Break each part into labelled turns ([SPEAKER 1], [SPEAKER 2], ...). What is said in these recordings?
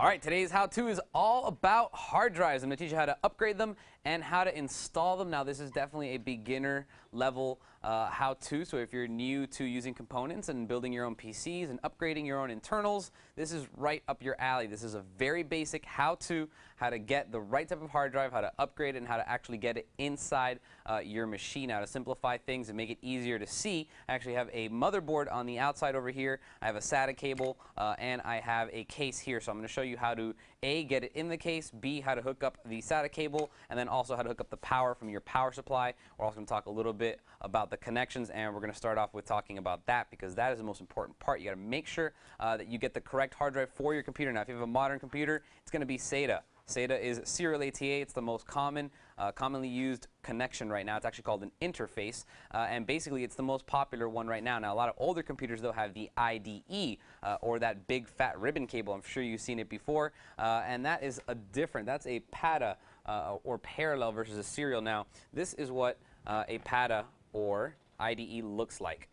[SPEAKER 1] All right, today's how-to is all about hard drives. I'm going to teach you how to upgrade them and how to install them. Now, this is definitely a beginner level uh, how-to, so if you're new to using components and building your own PCs and upgrading your own internals, this is right up your alley. This is a very basic how-to, how to get the right type of hard drive, how to upgrade it, and how to actually get it inside uh, your machine. Now, to simplify things and make it easier to see, I actually have a motherboard on the outside over here. I have a SATA cable, uh, and I have a case here. So I'm going to show you how to, A, get it in the case, B, how to hook up the SATA cable, and then also how to hook up the power from your power supply. We're also going to talk a little bit about the connections, and we're going to start off with talking about that because that is the most important part. You got to make sure uh, that you get the correct hard drive for your computer. Now, if you have a modern computer, it's going to be SATA. SATA is serial ATA. It's the most common, uh, commonly used connection right now. It's actually called an interface, uh, and basically it's the most popular one right now. Now, a lot of older computers, though, have the IDE, uh, or that big fat ribbon cable. I'm sure you've seen it before, uh, and that is a different, that's a PATA uh, or parallel versus a serial. Now, this is what uh, a PATA or IDE looks like.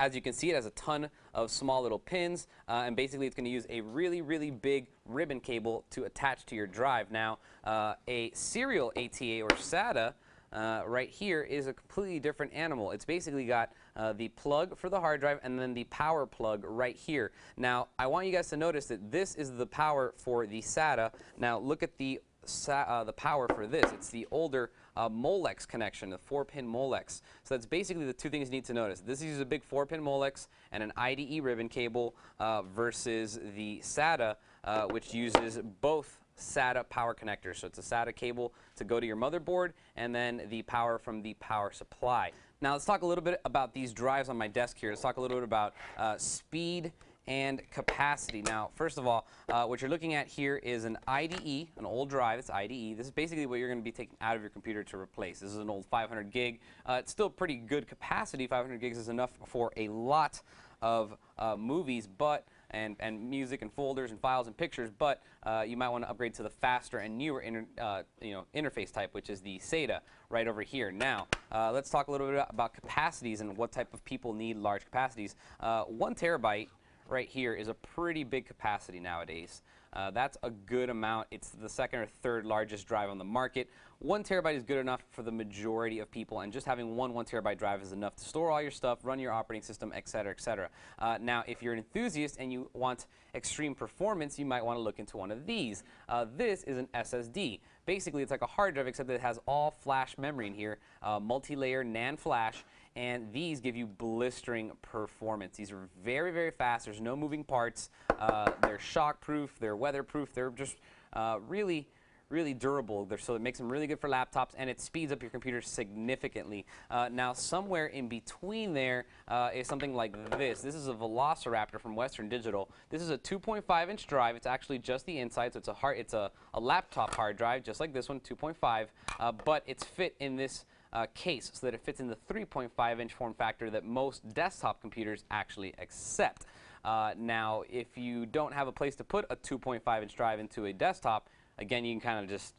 [SPEAKER 1] As you can see, it has a ton of small little pins, uh, and basically it's going to use a really, really big ribbon cable to attach to your drive. Now, uh, a serial ATA or SATA uh, right here is a completely different animal. It's basically got uh, the plug for the hard drive and then the power plug right here. Now, I want you guys to notice that this is the power for the SATA. Now, look at the uh, the power for this. It's the older uh, Molex connection, the 4-pin Molex. So that's basically the two things you need to notice. This uses a big 4-pin Molex and an IDE ribbon cable uh, versus the SATA, uh, which uses both SATA power connectors. So it's a SATA cable to go to your motherboard and then the power from the power supply. Now let's talk a little bit about these drives on my desk here. Let's talk a little bit about uh, speed and capacity. Now, first of all, uh, what you're looking at here is an IDE, an old drive. It's IDE. This is basically what you're going to be taking out of your computer to replace. This is an old 500 gig. Uh, it's still pretty good capacity. 500 gigs is enough for a lot of uh, movies, but and, and music and folders and files and pictures, but uh, you might want to upgrade to the faster and newer inter, uh, you know, interface type, which is the SATA right over here. Now, uh, let's talk a little bit about capacities and what type of people need large capacities. Uh, one terabyte right here is a pretty big capacity nowadays. Uh, that's a good amount. It's the second or third largest drive on the market. One terabyte is good enough for the majority of people, and just having one one terabyte drive is enough to store all your stuff, run your operating system, et cetera, et cetera. Uh, now, if you're an enthusiast and you want extreme performance, you might want to look into one of these. Uh, this is an SSD. Basically, it's like a hard drive, except that it has all flash memory in here, uh, multi-layer NAND flash, and these give you blistering performance. These are very, very fast. There's no moving parts. Uh, they're shock-proof. They're weather-proof. They're just uh, really really durable. They're, so it makes them really good for laptops, and it speeds up your computer significantly. Uh, now, somewhere in between there uh, is something like this. This is a Velociraptor from Western Digital. This is a 2.5-inch drive. It's actually just the inside, so it's a hard, it's a, a laptop hard drive, just like this one, 2.5, uh, but it's fit in this uh, case so that it fits in the 3.5 inch form factor that most desktop computers actually accept. Uh, now, if you don't have a place to put a 2.5 inch drive into a desktop, again, you can kind of just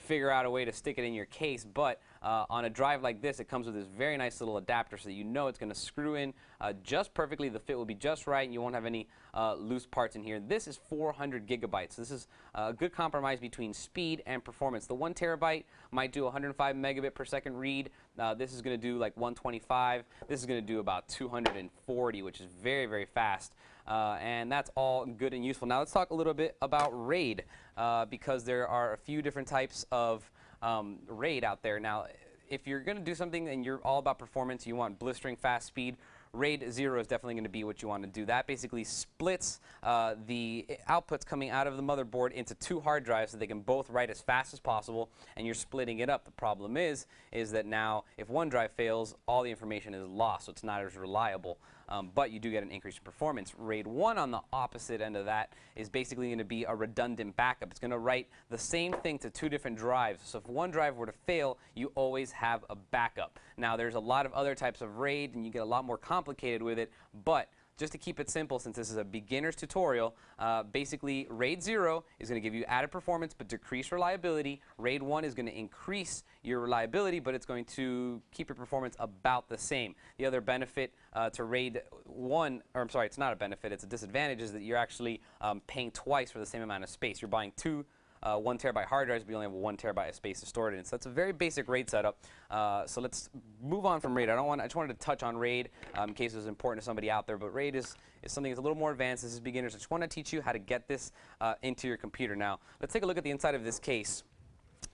[SPEAKER 1] figure out a way to stick it in your case. But uh, on a drive like this, it comes with this very nice little adapter so that you know it's going to screw in uh, just perfectly. The fit will be just right, and you won't have any uh, loose parts in here. This is 400 gigabytes. This is a good compromise between speed and performance. The one terabyte might do 105 megabit per second read. Uh, this is going to do like 125. This is going to do about 240, which is very, very fast. Uh, and that's all good and useful. Now let's talk a little bit about RAID uh, because there are a few different types of um, RAID out there. Now, if you're going to do something and you're all about performance, you want blistering fast speed, RAID 0 is definitely going to be what you want to do. That basically splits uh, the outputs coming out of the motherboard into two hard drives so they can both write as fast as possible, and you're splitting it up. The problem is, is that now if one drive fails, all the information is lost, so it's not as reliable. Um, but you do get an increase in performance. RAID 1 on the opposite end of that is basically going to be a redundant backup. It's going to write the same thing to two different drives. So if one drive were to fail, you always have a backup. Now there's a lot of other types of RAID and you get a lot more complicated with it, but just to keep it simple, since this is a beginner's tutorial, uh, basically RAID 0 is going to give you added performance but decrease reliability. RAID 1 is going to increase your reliability, but it's going to keep your performance about the same. The other benefit uh, to RAID 1, or I'm sorry, it's not a benefit, it's a disadvantage, is that you're actually um, paying twice for the same amount of space. You're buying two uh, one terabyte hard drives, but you only have one terabyte of space to store it in. So that's a very basic RAID setup. Uh, so let's move on from RAID. I don't want. I just wanted to touch on RAID um, in case it was important to somebody out there. But RAID is, is something that's a little more advanced. This is beginners. I just want to teach you how to get this uh, into your computer. Now let's take a look at the inside of this case.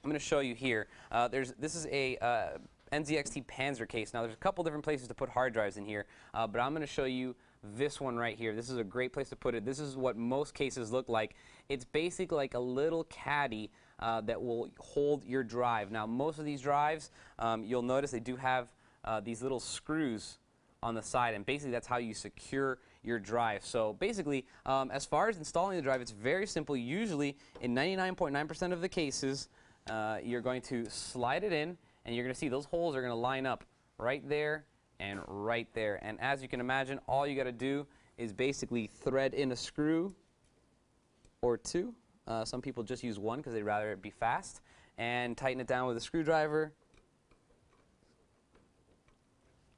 [SPEAKER 1] I'm going to show you here. Uh, there's this is a uh, NZXT Panzer case. Now there's a couple different places to put hard drives in here, uh, but I'm going to show you this one right here. This is a great place to put it. This is what most cases look like. It's basically like a little caddy uh, that will hold your drive. Now, most of these drives, um, you'll notice they do have uh, these little screws on the side, and basically that's how you secure your drive. So basically, um, as far as installing the drive, it's very simple. Usually, in 99.9% of the cases, uh, you're going to slide it in, and you're going to see those holes are going to line up right there and right there. And as you can imagine, all you got to do is basically thread in a screw or two. Uh, some people just use one because they'd rather it be fast. And tighten it down with a screwdriver.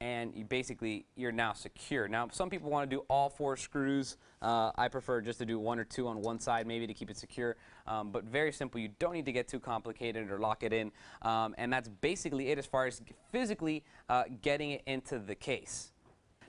[SPEAKER 1] And you basically, you're now secure. Now, some people want to do all four screws. Uh, I prefer just to do one or two on one side maybe to keep it secure. Um, but very simple. You don't need to get too complicated or lock it in. Um, and that's basically it as far as physically uh, getting it into the case.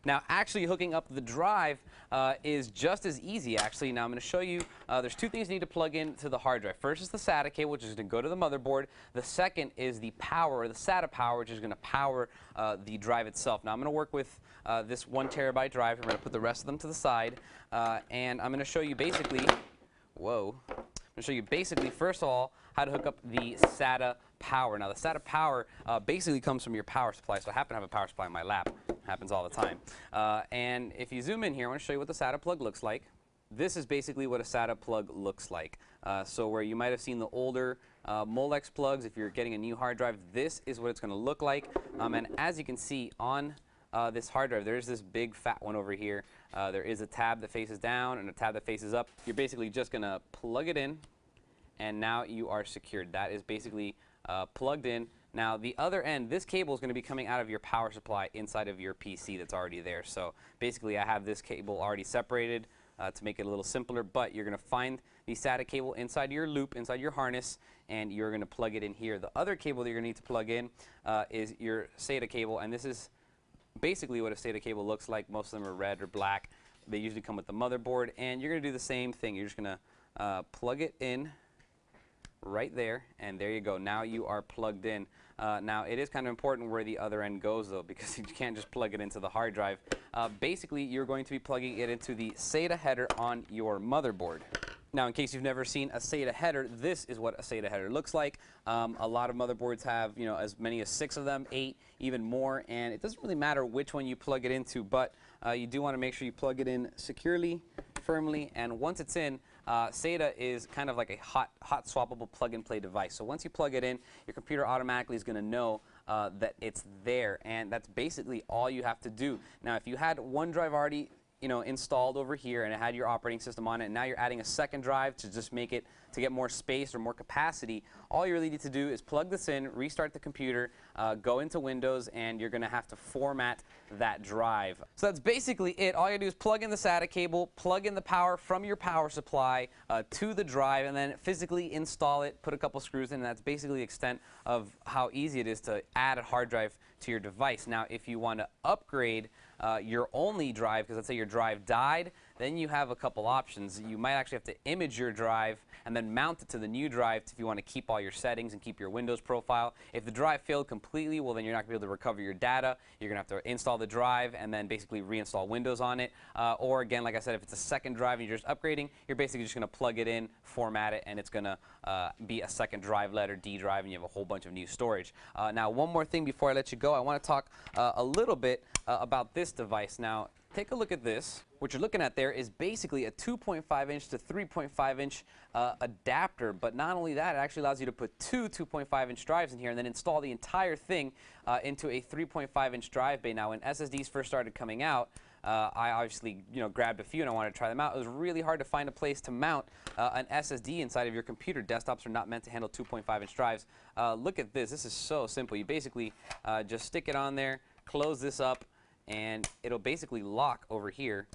[SPEAKER 1] Now, actually hooking up the drive uh, is just as easy, actually. Now, I'm going to show you, uh, there's two things you need to plug into the hard drive. First is the SATA cable, which is going to go to the motherboard. The second is the power, the SATA power, which is going to power uh, the drive itself. Now, I'm going to work with uh, this one terabyte drive. I'm going to put the rest of them to the side, uh, and I'm going to show you basically, whoa, I'm going to show you basically, first of all, how to hook up the SATA power. Now, the SATA power uh, basically comes from your power supply, so I happen to have a power supply in my lap. Happens all the time. Uh, and if you zoom in here, I want to show you what the SATA plug looks like. This is basically what a SATA plug looks like. Uh, so where you might have seen the older uh, Molex plugs, if you're getting a new hard drive, this is what it's going to look like. Um, and as you can see on uh, this hard drive, there's this big fat one over here. Uh, there is a tab that faces down and a tab that faces up. You're basically just going to plug it in, and now you are secured. That is basically uh, plugged in. Now the other end, this cable is going to be coming out of your power supply inside of your PC that's already there. So basically I have this cable already separated uh, to make it a little simpler, but you're going to find the SATA cable inside your loop, inside your harness, and you're going to plug it in here. The other cable that you're going to need to plug in uh, is your SATA cable, and this is basically what a SATA cable looks like. Most of them are red or black. They usually come with the motherboard, and you're going to do the same thing. You're just going to uh, plug it in right there, and there you go. Now you are plugged in. Uh, now it is kind of important where the other end goes though, because you can't just plug it into the hard drive. Uh, basically, you're going to be plugging it into the SATA header on your motherboard. Now, in case you've never seen a SATA header, this is what a SATA header looks like. Um, a lot of motherboards have, you know, as many as six of them, eight, even more, and it doesn't really matter which one you plug it into, but uh, you do want to make sure you plug it in securely, firmly, and once it's in, uh, SATA is kind of like a hot, hot swappable plug-and-play device. So once you plug it in, your computer automatically is going to know uh, that it's there, and that's basically all you have to do. Now, if you had one drive already you know, installed over here and it had your operating system on it, and now you're adding a second drive to just make it to get more space or more capacity, all you really need to do is plug this in, restart the computer, uh, go into Windows, and you're going to have to format that drive. So that's basically it. All you do is plug in the SATA cable, plug in the power from your power supply uh, to the drive, and then physically install it, put a couple screws in, and that's basically the extent of how easy it is to add a hard drive to your device. Now, if you want to upgrade Uh, your only drive, because let's say your drive died, then you have a couple options. You might actually have to image your drive and then mount it to the new drive if you want to keep all your settings and keep your Windows profile. If the drive failed completely, well then you're not going to be able to recover your data. You're going to have to install the drive and then basically reinstall Windows on it. Uh, or again, like I said, if it's a second drive and you're just upgrading, you're basically just going to plug it in, format it, and it's going to uh, be a second drive letter D drive and you have a whole bunch of new storage. Uh, now, one more thing before I let you go, I want to talk uh, a little bit uh, about this device. Now, take a look at this. What you're looking at there is basically a 2.5 inch to 3.5 inch uh, adapter, but not only that, it actually allows you to put two 2.5 inch drives in here and then install the entire thing uh, into a 3.5 inch drive bay. Now, when SSDs first started coming out, uh, I obviously you know grabbed a few and I wanted to try them out. It was really hard to find a place to mount uh, an SSD inside of your computer. Desktops are not meant to handle 2.5 inch drives. Uh, look at this. This is so simple. You basically uh, just stick it on there, close this up, and it'll basically lock over here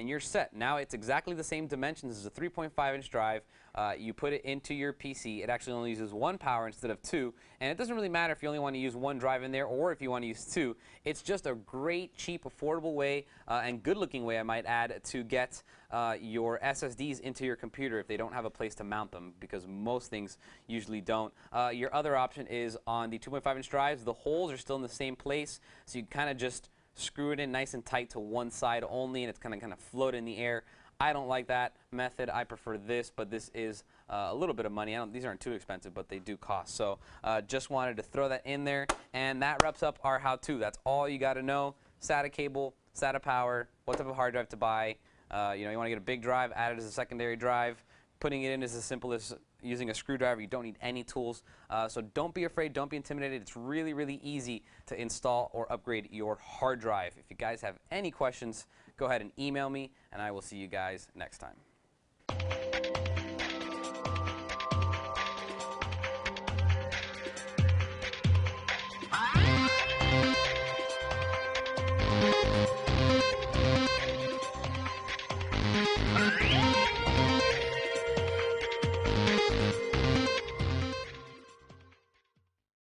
[SPEAKER 1] and you're set. Now it's exactly the same dimensions as a 3.5 inch drive. Uh, you put it into your PC. It actually only uses one power instead of two. And it doesn't really matter if you only want to use one drive in there or if you want to use two. It's just a great, cheap, affordable way uh, and good looking way, I might add, to get uh, your SSDs into your computer if they don't have a place to mount them because most things usually don't. Uh, your other option is on the 2.5 inch drives. The holes are still in the same place. So you kind of just screw it in nice and tight to one side only, and it's kind of kind of float in the air. I don't like that method. I prefer this, but this is uh, a little bit of money. these aren't too expensive, but they do cost. So uh, just wanted to throw that in there, and that wraps up our how-to. That's all you got to know. SATA cable, SATA power, what type of hard drive to buy. Uh, you know, you want to get a big drive, add it as a secondary drive. Putting it in is as simple as using a screwdriver. You don't need any tools. Uh, so don't be afraid. Don't be intimidated. It's really, really easy to install or upgrade your hard drive. If you guys have any questions, go ahead and email me, and I will see you guys next time.